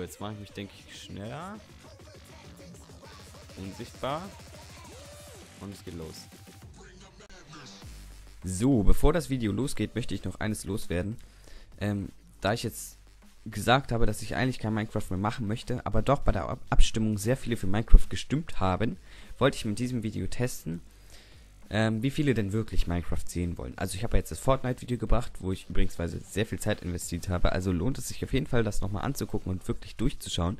Jetzt mache ich mich, denke ich, schneller. Unsichtbar. Und es geht los. So, bevor das Video losgeht, möchte ich noch eines loswerden. Ähm, da ich jetzt gesagt habe, dass ich eigentlich kein Minecraft mehr machen möchte, aber doch bei der Abstimmung sehr viele für Minecraft gestimmt haben, wollte ich mit diesem Video testen, ähm, wie viele denn wirklich Minecraft sehen wollen. Also ich habe jetzt das Fortnite-Video gebracht, wo ich übrigens sehr viel Zeit investiert habe, also lohnt es sich auf jeden Fall, das nochmal anzugucken und wirklich durchzuschauen.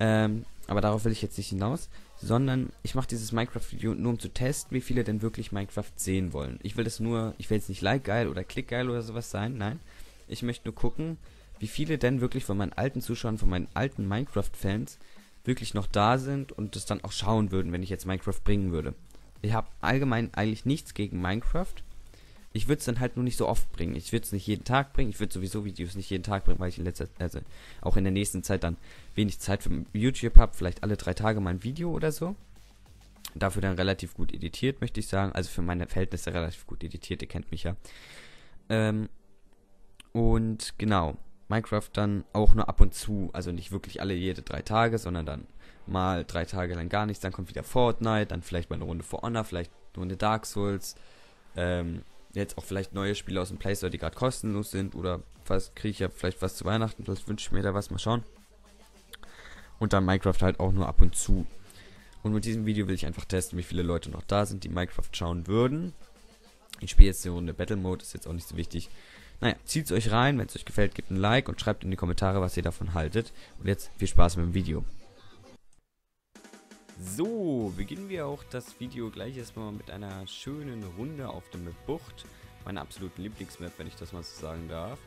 Ähm, aber darauf will ich jetzt nicht hinaus, sondern ich mache dieses Minecraft-Video nur um zu testen, wie viele denn wirklich Minecraft sehen wollen. Ich will das nur, ich will jetzt nicht like geil oder klick geil oder sowas sein, nein. Ich möchte nur gucken, wie viele denn wirklich von meinen alten Zuschauern, von meinen alten Minecraft-Fans wirklich noch da sind und das dann auch schauen würden, wenn ich jetzt Minecraft bringen würde. Ich habe allgemein eigentlich nichts gegen Minecraft. Ich würde es dann halt nur nicht so oft bringen. Ich würde es nicht jeden Tag bringen. Ich würde sowieso Videos nicht jeden Tag bringen, weil ich in letzter also auch in der nächsten Zeit dann wenig Zeit für YouTube habe. Vielleicht alle drei Tage mal ein Video oder so. Dafür dann relativ gut editiert, möchte ich sagen. Also für meine Verhältnisse relativ gut editiert. Ihr kennt mich ja. Ähm, und genau. Minecraft dann auch nur ab und zu. Also nicht wirklich alle jede drei Tage, sondern dann mal drei Tage lang gar nichts. Dann kommt wieder Fortnite. Dann vielleicht mal eine Runde For Honor. Vielleicht eine Runde Dark Souls. Ähm, jetzt auch vielleicht neue Spiele aus dem Play Store, die gerade kostenlos sind oder was kriege ich ja vielleicht was zu Weihnachten, vielleicht wünsche ich mir da was, mal schauen. Und dann Minecraft halt auch nur ab und zu. Und mit diesem Video will ich einfach testen, wie viele Leute noch da sind, die Minecraft schauen würden. Ich spiele jetzt die Runde Battle Mode, ist jetzt auch nicht so wichtig. Naja, zieht es euch rein, wenn es euch gefällt, gebt ein Like und schreibt in die Kommentare, was ihr davon haltet. Und jetzt viel Spaß mit dem Video. So, beginnen wir auch das Video gleich erstmal mit einer schönen Runde auf der Map Bucht. Meine absoluten Lieblingsmap, wenn ich das mal so sagen darf.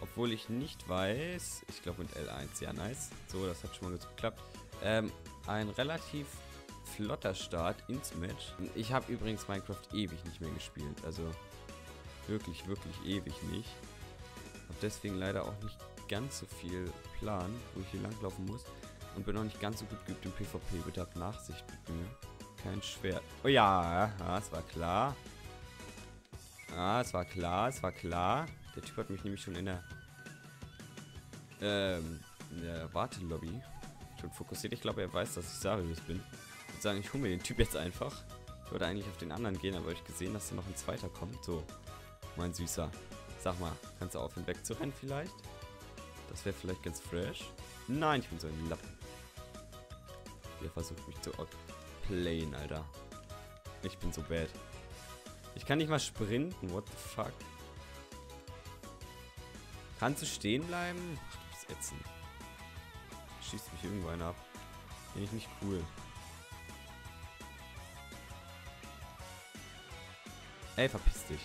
Obwohl ich nicht weiß, ich glaube mit L1, ja nice. So, das hat schon mal gut geklappt. Ähm, ein relativ flotter Start ins Match. Ich habe übrigens Minecraft ewig nicht mehr gespielt, also wirklich, wirklich ewig nicht. Habe deswegen leider auch nicht ganz so viel Plan, wo ich hier langlaufen muss und bin noch nicht ganz so gut geübt im PvP. Bitte habt Nachsicht mit mir. Kein Schwert. Oh ja, es war klar. Ah, es war klar, es war klar. Der Typ hat mich nämlich schon in der, ähm, in der Wartelobby schon fokussiert. Ich glaube, er weiß, dass ich Sarius bin. Ich würde sagen, ich hole mir den Typ jetzt einfach. Ich würde eigentlich auf den anderen gehen, aber ich gesehen, dass da noch ein zweiter kommt. So, mein Süßer. Sag mal, kannst du aufhören wegzurennen vielleicht? Das wäre vielleicht ganz fresh. Nein, ich bin so ein Lappen. Der versucht mich zu outplayen, Alter. Ich bin so bad. Ich kann nicht mal sprinten, what the fuck? Kannst du stehen bleiben? Ach, du bist ätzend. Schießt mich irgendwo einer ab. Bin ich nicht cool. Ey, verpiss dich.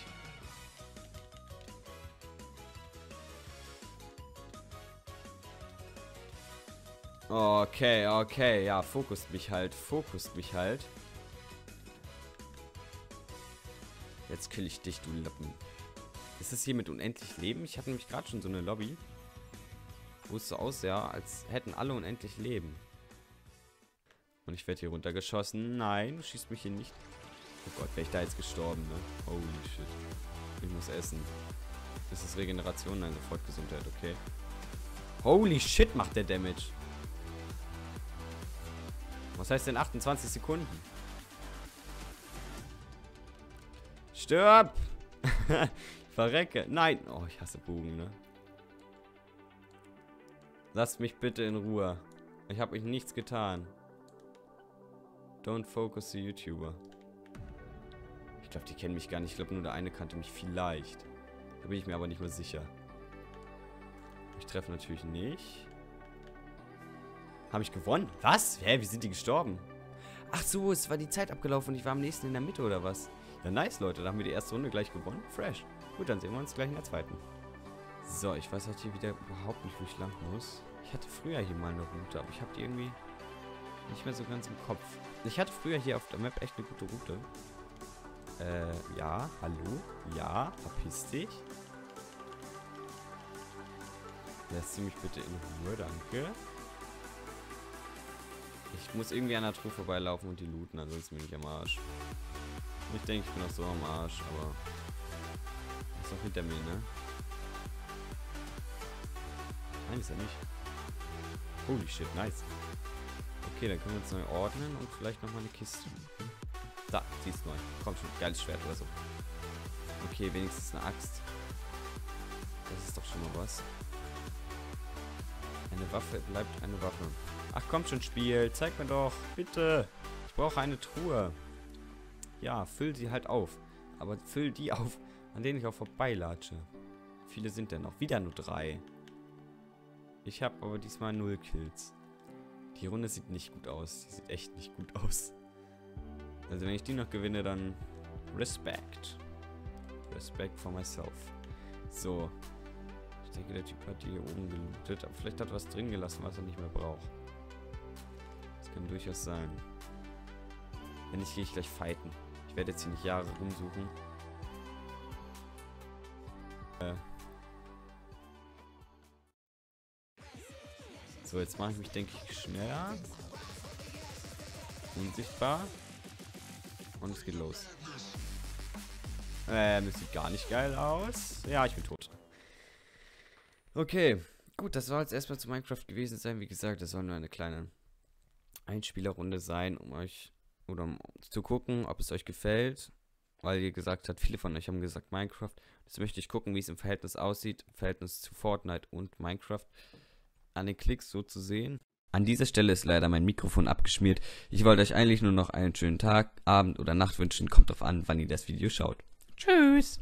Okay, okay, ja, fokust mich halt, fokust mich halt. Jetzt kill ich dich, du Lappen. Ist es hier mit unendlich Leben? Ich hatte nämlich gerade schon so eine Lobby, wo es so aussah, als hätten alle unendlich Leben. Und ich werde hier runtergeschossen. Nein, du schießt mich hier nicht. Oh Gott, wäre ich da jetzt gestorben, ne? Holy shit. Ich muss essen. Das ist Regeneration? Nein, sofort Gesundheit, okay. Holy shit, macht der Damage. Was heißt denn 28 Sekunden? Stirb! Verrecke. Nein. Oh, ich hasse Bogen, ne? Lasst mich bitte in Ruhe. Ich habe euch nichts getan. Don't focus the YouTuber. Ich glaube, die kennen mich gar nicht. Ich glaube, nur der eine kannte mich vielleicht. Da bin ich mir aber nicht mehr sicher. Ich treffe natürlich nicht. Habe ich gewonnen? Was? Hä, wie sind die gestorben? Ach so, es war die Zeit abgelaufen und ich war am nächsten in der Mitte oder was? Ja, nice, Leute. Da haben wir die erste Runde gleich gewonnen. Fresh. Gut, dann sehen wir uns gleich in der zweiten. So, ich weiß halt hier wieder überhaupt nicht, wo ich lang muss. Ich hatte früher hier mal eine Route, aber ich habe die irgendwie nicht mehr so ganz im Kopf. Ich hatte früher hier auf der Map echt eine gute Route. Äh, ja, hallo? Ja, verpiss dich. Lässt du mich bitte in Ruhe, danke. Ich muss irgendwie an der Truhe vorbeilaufen und die looten, ansonsten bin ich am Arsch. Ich denke, ich bin auch so am Arsch, aber... Ist auch hinter mir, ne? Nein, ist er nicht. Holy shit, nice. Okay, dann können wir uns neu ordnen und vielleicht nochmal eine Kiste. Da, sie ist neu. Komm schon, geiles Schwert oder so. Okay, wenigstens eine Axt. Das ist doch schon mal was. Eine Waffe bleibt eine Waffe. Ach komm schon, Spiel. Zeig mir doch. Bitte. Ich brauche eine Truhe. Ja, füll sie halt auf. Aber füll die auf, an denen ich auch vorbeilatsche. Wie viele sind denn noch? Wieder nur drei. Ich habe aber diesmal null Kills. Die Runde sieht nicht gut aus. Die sieht echt nicht gut aus. Also wenn ich die noch gewinne, dann Respect. Respect for myself. So. Ich denke, der Typ hat die hier oben gelootet. Aber vielleicht hat er was drin gelassen, was er nicht mehr braucht. Kann durchaus sein. Wenn nicht, gehe ich gleich fighten. Ich werde jetzt hier nicht Jahre rumsuchen. Äh. So, jetzt mache ich mich, denke ich, schneller. Unsichtbar. Und es geht los. Ähm, das sieht gar nicht geil aus. Ja, ich bin tot. Okay, gut, das soll jetzt erstmal zu Minecraft gewesen sein. Wie gesagt, das soll nur eine kleine Einspielerrunde sein, um euch oder um zu gucken, ob es euch gefällt. Weil ihr gesagt habt, viele von euch haben gesagt Minecraft. Jetzt möchte ich gucken, wie es im Verhältnis aussieht. Im Verhältnis zu Fortnite und Minecraft. An den Klicks so zu sehen. An dieser Stelle ist leider mein Mikrofon abgeschmiert. Ich wollte euch eigentlich nur noch einen schönen Tag, Abend oder Nacht wünschen. Kommt drauf an, wann ihr das Video schaut. Tschüss!